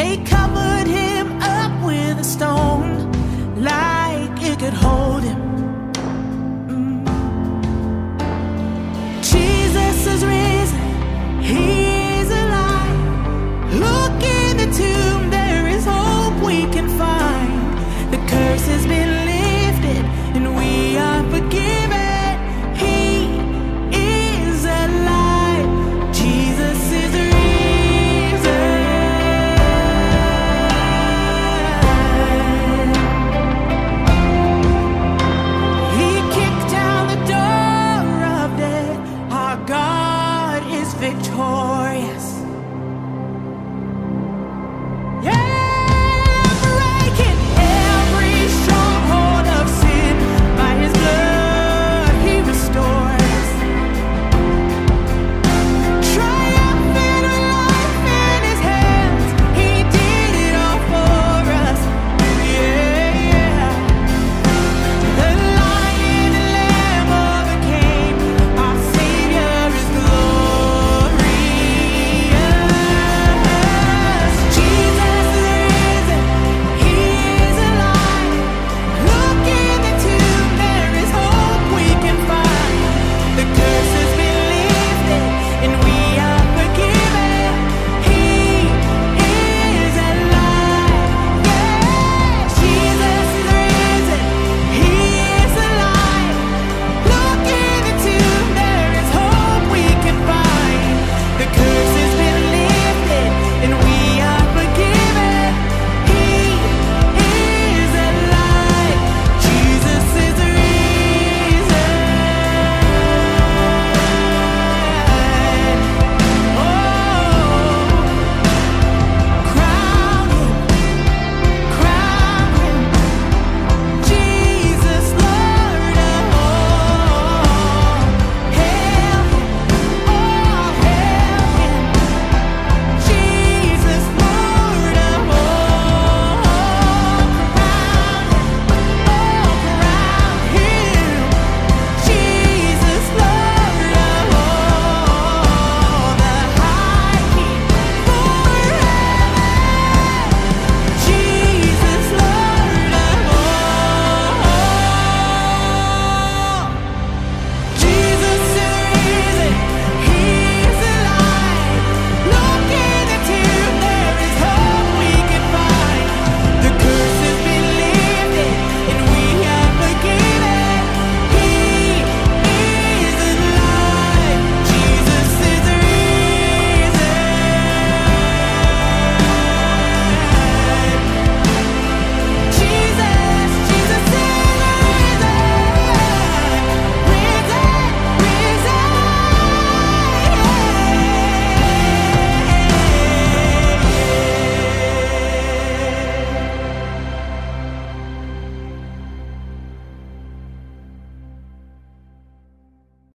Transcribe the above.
They covered him up with a stone like it could hold him.